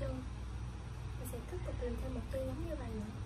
Mình chân mình sẽ tiếp tục làm thêm một tư giống như vậy nữa.